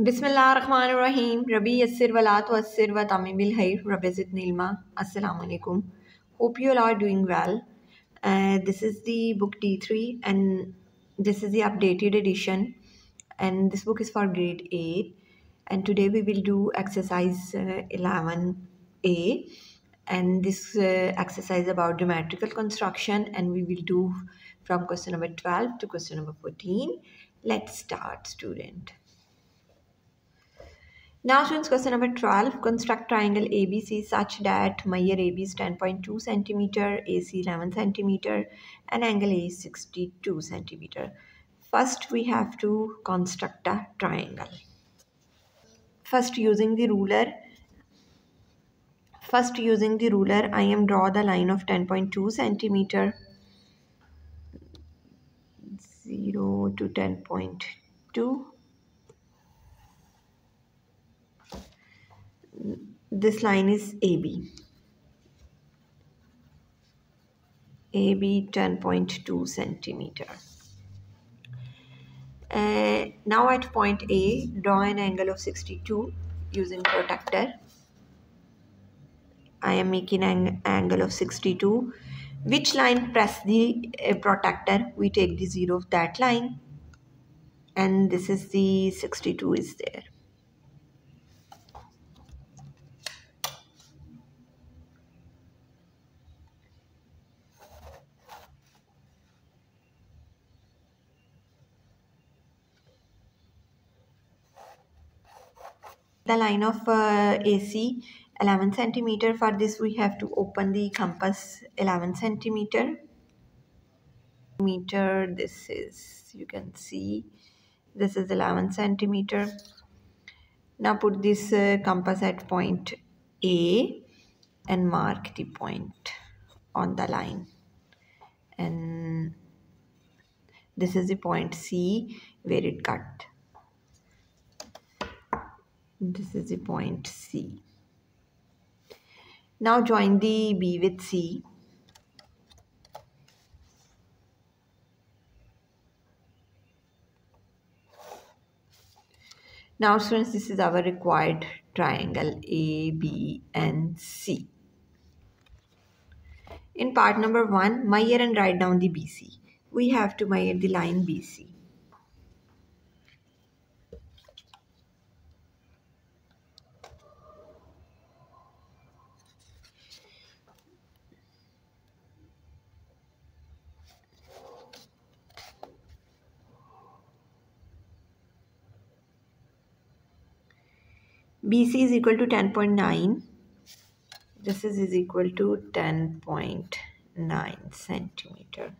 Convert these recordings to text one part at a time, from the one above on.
Bismillahirrahmanirrahim. Rabbi yassir wala tuassir wa tamimil hayr. Rabbi zidni ilma. Assalamu alaikum. Hope you all are doing well. Uh, this is the book D3 and this is the updated edition and this book is for grade 8 and today we will do exercise uh, 11a and this uh, exercise about geometrical construction and we will do from question number 12 to question number 14. Let's start student. Now students question number 12 construct triangle ABC such that Meyer AB is 10.2 centimeter, AC 11 centimeter and angle A is 62 centimeter. First we have to construct a triangle. First using the ruler First using the ruler I am draw the line of 10.2 centimeter 0 to 10.2 this line is AB. AB 10.2 centimeter. Uh, now at point A, draw an angle of 62 using protractor. I am making an angle of 62. Which line press the uh, protractor? We take the zero of that line and this is the 62 is there. The line of uh, AC 11 centimeter. For this we have to open the compass 11 centimeter. Meter this is you can see this is 11 centimeter. Now put this uh, compass at point A and mark the point on the line. And this is the point C where it cut this is the point C. Now join the B with C. Now students, this is our required triangle A, B and C. In part number 1, measure and write down the BC. We have to measure the line BC. BC is equal to 10.9. This is, is equal to 10.9 centimeter.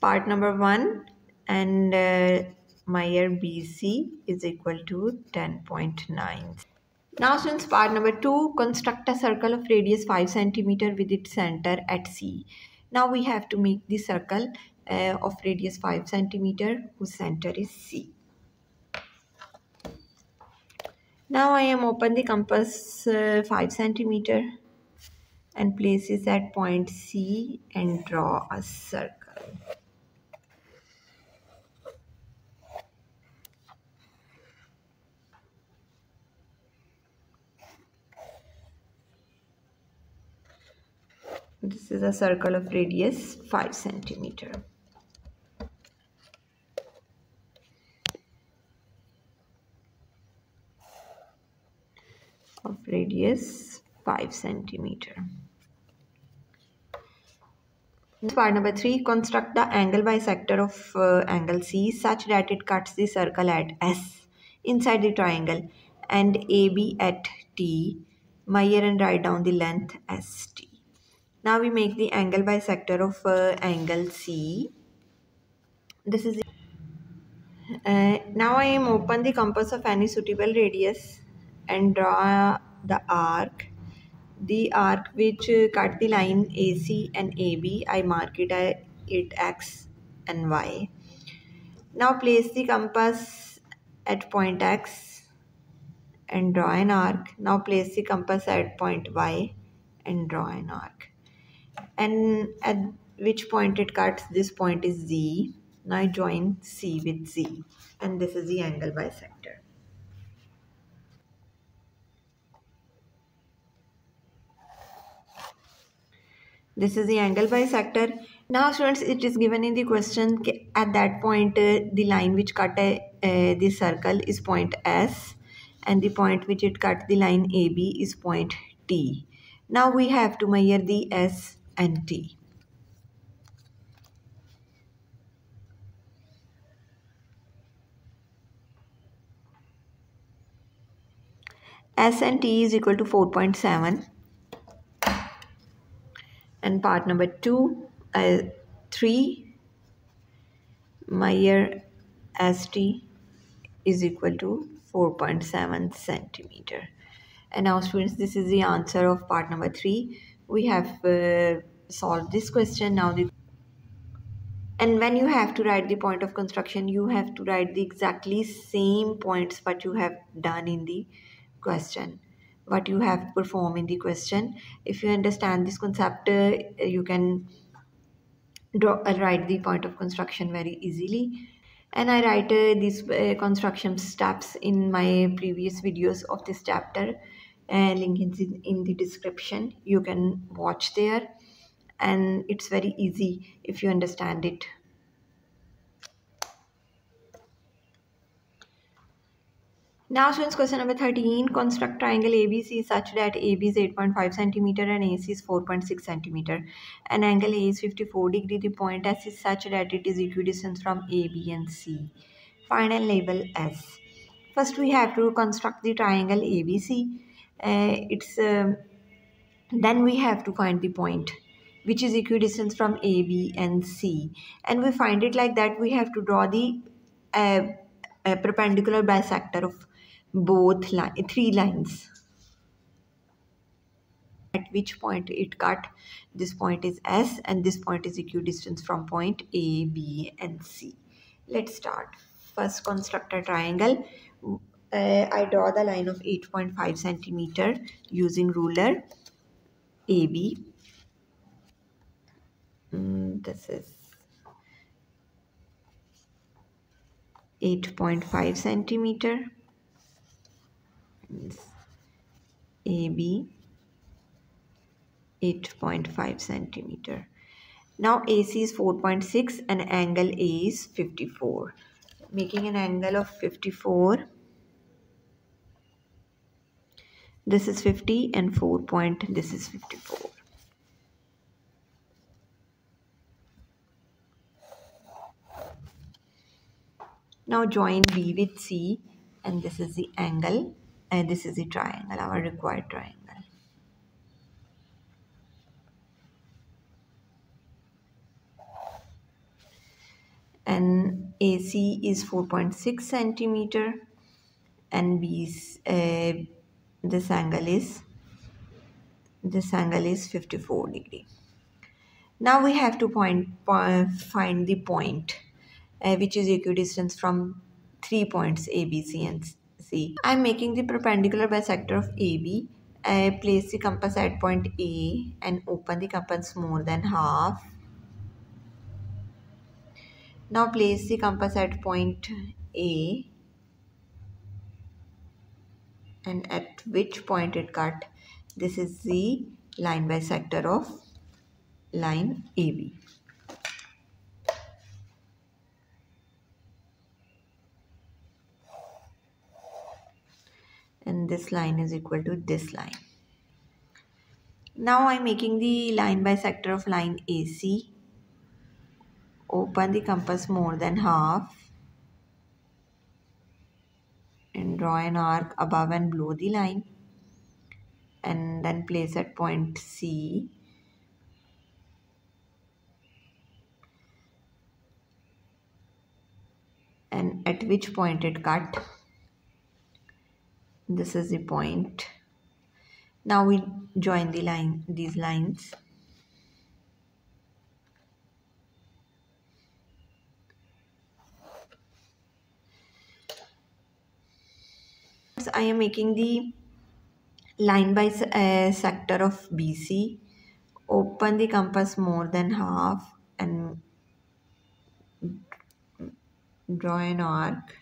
Part number 1 and uh, Meyer BC is equal to 10.9. Now since part number 2, construct a circle of radius 5 centimeter with its center at C. Now we have to make the circle uh, of radius 5 centimeter whose center is C. Now I am open the compass uh, 5 centimeter and place it at point C and draw a circle. This is a circle of radius 5 centimeter. Of radius 5 centimeter. Part number 3. Construct the angle bisector of uh, angle C such that it cuts the circle at S inside the triangle and AB at T. Measure and write down the length ST. Now we make the angle bisector of uh, angle C. This is uh, now I am open the compass of any suitable radius and draw the arc. The arc which cut the line AC and AB I mark it it X and Y. Now place the compass at point X and draw an arc. Now place the compass at point Y and draw an arc. And at which point it cuts? This point is Z. Now I join C with Z. And this is the angle bisector this is the angle bisector now students it is given in the question at that point uh, the line which cut uh, the circle is point S and the point which it cut the line AB is point T. Now we have to measure the S and T. S and T is equal to 4.7 and part number 2 uh, 3 Meyer ST is equal to 4.7 centimeter. And now students this is the answer of part number 3 we have uh, solved this question. Now the and when you have to write the point of construction you have to write the exactly same points what you have done in the question what you have performed in the question. If you understand this concept uh, you can draw uh, write the point of construction very easily. And I write uh, these uh, construction steps in my previous videos of this chapter. Uh, link in, in the description. You can watch there. And it's very easy if you understand it Now students question number 13 construct triangle ABC such that AB is 8.5 centimeter and AC is 4.6 centimeter and angle A is 54 degree the point S is such that it is equidistant from AB and C. final label S. First we have to construct the triangle ABC. Uh, it's uh, then we have to find the point which is equidistant from AB and C and we find it like that we have to draw the uh, perpendicular bisector of both li three lines at which point it cut this point is S and this point is equidistant from point A, B and C. Let's start. First construct a triangle. Uh, I draw the line of 8.5 centimeter using ruler AB. Mm, this is 8.5 centimeter AB 8.5 centimeter. Now AC is 4.6 and angle A is 54. Making an angle of 54. This is 50 and 4 point this is 54. Now join B with C and this is the angle and this is the triangle our required triangle. And AC is 4.6 centimeter. And B uh, this angle is this angle is 54 degree. Now we have to point, point find the point uh, which is equidistance from three points A, B, C and C. I am making the perpendicular bisector of AB. I place the compass at point A and open the compass more than half. Now place the compass at point A and at which point it cut. This is the line bisector of line AB. And this line is equal to this line. Now I'm making the line bisector of line AC. Open the compass more than half and draw an arc above and below the line and then place at point C and at which point it cut this is the point. Now we join the line these lines. I am making the line by uh, sector of BC open the compass more than half and draw an arc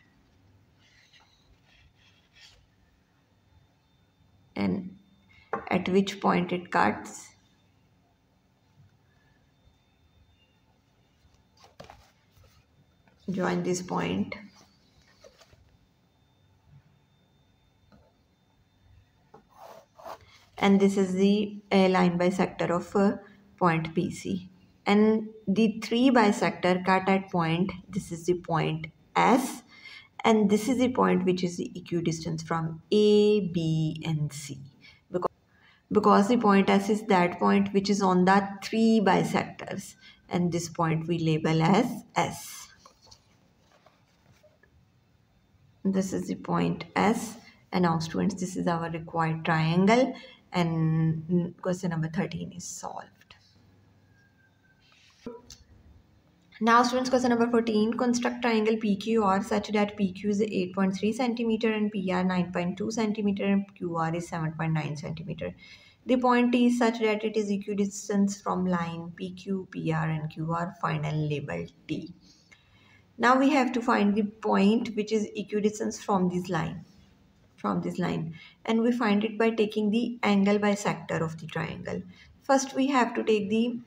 and at which point it cuts. Join this point. And this is the line bisector of uh, point BC and the three bisector cut at point this is the point S and this is the point which is the equidistance from A, B and C because, because the point S is that point which is on the three bisectors and this point we label as S. This is the point S and now students this is our required triangle and question number 13 is solved. Now students question number 14 construct triangle PQR such that PQ is 8.3 centimeter and PR 9.2 centimeter and QR is 7.9 centimeter. The point is such that it is equidistant from line PQ, PR and QR final label T. Now we have to find the point which is equidistant from this line from this line and we find it by taking the angle bisector of the triangle. First we have to take the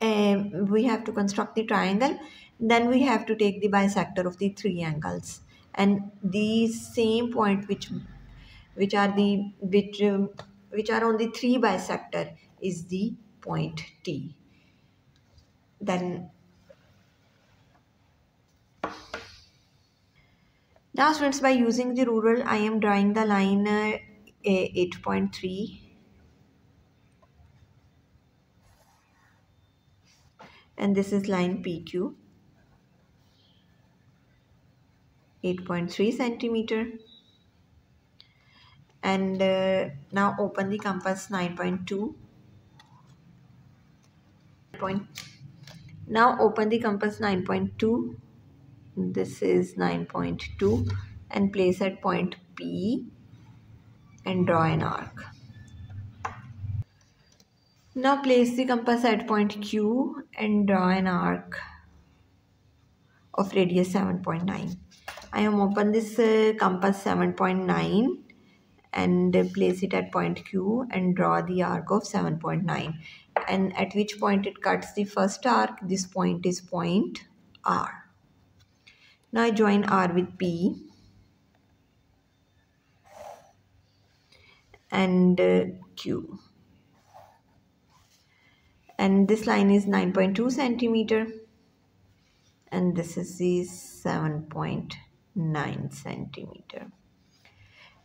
um, we have to construct the triangle then we have to take the bisector of the three angles. And the same point which which are the which um, which are on the three bisector is the point T. Then now students by using the ruler I am drawing the line uh, 8.3 and this is line PQ 8.3 centimeter. And uh, now open the compass 9.2 point now open the compass 9.2 this is 9.2 and place at point P and draw an arc now place the compass at point Q and draw an arc of radius 7.9. I am open this uh, compass 7.9 and place it at point Q and draw the arc of 7.9 and at which point it cuts the first arc this point is point R. Now I join R with P and uh, Q and this line is 9.2 centimeter. And this is the 7.9 centimeter.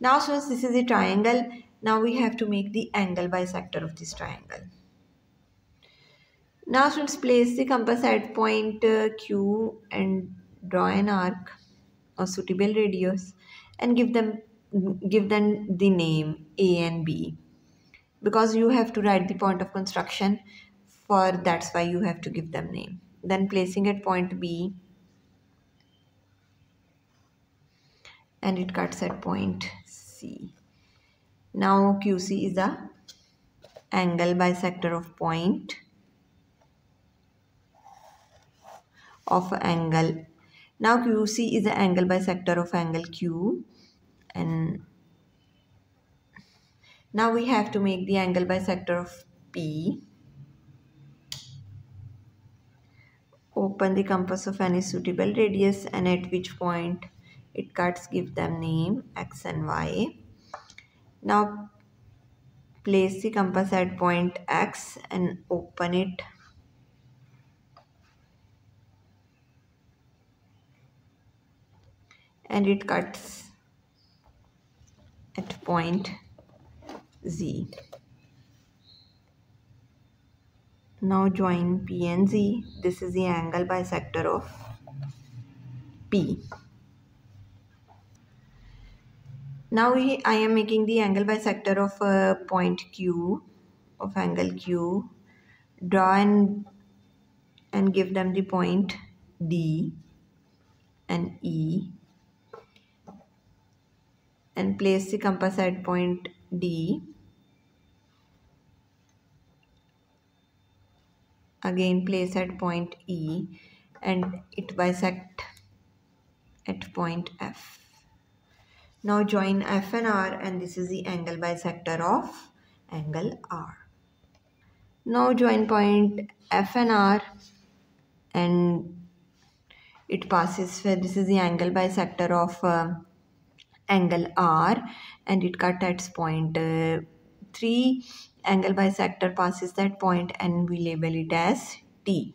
Now since this is a triangle now we have to make the angle bisector of this triangle. Now students place the compass at point uh, q and draw an arc or suitable radius and give them give them the name a and b. Because you have to write the point of construction for that's why you have to give them name. Then placing at point B. And it cuts at point C. Now QC is the angle bisector of point of angle. Now QC is the angle bisector of angle Q. And now we have to make the angle bisector of P open the compass of any suitable radius and at which point it cuts give them name x and y. Now place the compass at point x and open it. And it cuts at point z Now join P and Z. This is the angle bisector of P. Now I am making the angle bisector of uh, point Q, of angle Q. Draw and, and give them the point D and E and place the compass at point D again place at point E and it bisect at point F. Now join F and R and this is the angle bisector of angle R. Now join point F and R and it passes where this is the angle bisector of uh, angle R and it cut at point uh, 3 angle bisector passes that point and we label it as T.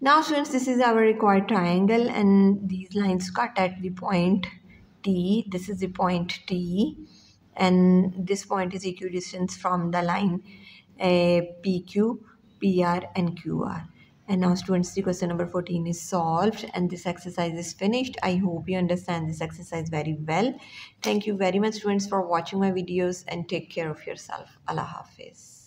Now students this is our required triangle and these lines cut at the point T. This is the point T and this point is equidistant from the line uh, PQ, PR and QR. And now students, the question number 14 is solved and this exercise is finished. I hope you understand this exercise very well. Thank you very much students for watching my videos and take care of yourself. Allah Hafiz.